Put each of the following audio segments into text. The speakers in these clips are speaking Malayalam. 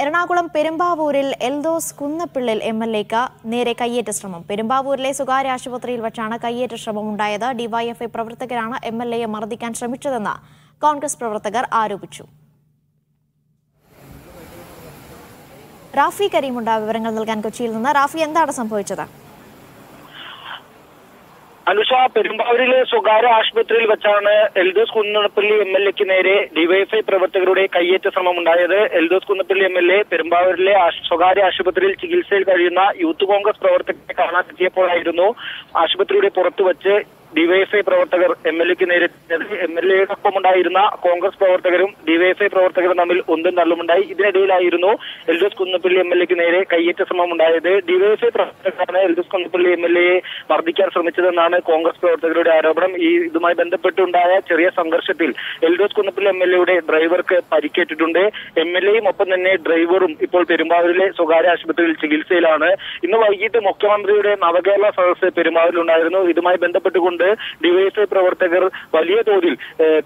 എറണാകുളം പെരുമ്പാവൂരിൽ എൽദോസ് കുന്നപ്പിള്ളിൽ എം എൽ എക്ക് നേരെ കയ്യേറ്റ ശ്രമം. പെരുമ്പാവൂരിലെ സ്വകാര്യ ആശുപത്രിയിൽ വെച്ചാണ് കയ്യേറ്റ ശ്രമം ഉണ്ടായത്. ഡിവൈഎഫ്ഐ പ്രവർത്തകരാണ് എം എൽ എയെ മർദ്ദിക്കാൻ ശ്രമിച്ചതെന്ന് കോൺഗ്രസ് പ്രവർത്തകർ ആരോപിച്ചു. റാഫി കരീമുണ്ട് വിവരങ്ങൾ നൽകാൻ കൊച്ചിയിൽ നിന്ന്. റാഫി എന്താണ് സംഭവിച്ചത്? അനുഷ പെരുമ്പാവൂരിലെ സ്വകാര്യ ആശുപത്രിയിൽ വെച്ചാണ് എൽദോസ് കുന്നപ്പള്ളി എം എൽ എക്ക് നേരെ ഡിവൈഎഫ്ഐ പ്രവർത്തകരുടെ കയ്യേറ്റ ശ്രമം ഉണ്ടായത് Eldhose Kunnappilly M L A പെരുമ്പാവൂരിലെ സ്വകാര്യ ആശുപത്രിയിൽ ചികിത്സയിൽ കഴിയുന്ന യൂത്ത് കോൺഗ്രസ് പ്രവർത്തകരെ കാണാനെത്തിയപ്പോഴായിരുന്നു ആശുപത്രിയുടെ പുറത്തു വച്ച് ഡിവൈഎഫ്ഐ പ്രവർത്തകർ എം എൽ എക്ക് നേരെ എം എൽ എയോടൊപ്പം ഉണ്ടായിരുന്ന കോൺഗ്രസ് പ്രവർത്തകരും ഡിവൈഎഫ്ഐ പ്രവർത്തകരും തമ്മിൽ ഒന്നും തള്ളുമുണ്ടായി. ഇതിനിടയിലായിരുന്നു എൽദോസ് കുന്നപ്പള്ളി എം എൽ എക്ക് നേരെ കയ്യേറ്റ ശ്രമം ഉണ്ടായത്. ഡിവൈഎഫ്ഐ പ്രവർത്തകരാണ് എൽദോസ് കുന്നപ്പള്ളി എം എൽ എയെ മർദ്ദിക്കാൻ ശ്രമിച്ചതെന്നാണ് കോൺഗ്രസ് പ്രവർത്തകരുടെ ആരോപണം. ഈ ഇതുമായി ബന്ധപ്പെട്ടുണ്ടായ ചെറിയ സംഘർഷത്തിൽ എൽദോസ് കുന്നപ്പള്ളി എം എൽ എയുടെ ഡ്രൈവർക്ക് പരിക്കേറ്റിട്ടുണ്ട്. എം എൽ എയും ഒപ്പം തന്നെ ഡ്രൈവറും ഇപ്പോൾ പെരുമ്പാവൂരിലെ സ്വകാര്യ ആശുപത്രിയിൽ ചികിത്സയിലാണ്. ഇന്ന് വൈകിട്ട് മുഖ്യമന്ത്രിയുടെ നവകേരള സദസ്സ് പെരുമ്പാവൂരിലുണ്ടായിരുന്നു. ഇതുമായി ബന്ധപ്പെട്ടുകൊണ്ട് ഡിവൈഎഫ്ഐ പ്രവർത്തകർ വലിയ തോതിൽ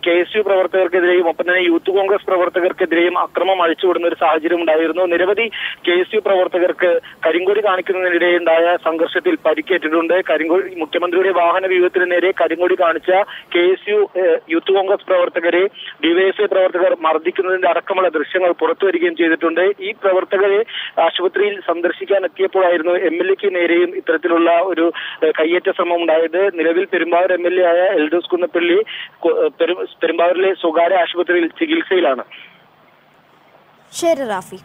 കെ എസ് യു പ്രവർത്തകർക്കെതിരെയും ഒപ്പം തന്നെ യൂത്ത് കോൺഗ്രസ് പ്രവർത്തകർക്കെതിരെയും അക്രമം അഴിച്ചുവിടുന്ന ഒരു സാഹചര്യം ഉണ്ടായിരുന്നു. നിരവധി കെ എസ് യു പ്രവർത്തകർക്ക് കരിങ്കൊടി കാണിക്കുന്നതിനിടെ ഉണ്ടായ സംഘർഷത്തിൽ പരിക്കേറ്റിട്ടുണ്ട്. കരിങ്കൊടി മുഖ്യമന്ത്രിയുടെ വാഹന വ്യൂഹത്തിന് നേരെ കരിങ്കൊടി കാണിച്ച K S U youth Congress പ്രവർത്തകരെ ഡിവൈഎഫ്ഐ പ്രവർത്തകർ മർദ്ദിക്കുന്നതിന്റെ അടക്കമുള്ള ദൃശ്യങ്ങൾ പുറത്തു വരികയും ചെയ്തിട്ടുണ്ട്. ഈ പ്രവർത്തകരെ ആശുപത്രിയിൽ സന്ദർശിക്കാൻ എത്തിയപ്പോഴായിരുന്നു എം എൽ എക്ക് നേരെയും ഇത്തരത്തിലുള്ള ഒരു കയ്യേറ്റ ശ്രമം ഉണ്ടായത്. നിലവിൽ പെരുമ്പാവൂർ എം എൽ എ ആയ എൽദോസ് കുന്നപ്പള്ളി പെരുമ്പാവൂരിലെ സ്വകാര്യ ആശുപത്രിയിൽ ചികിത്സയിലാണ്. ശരി റാഫി.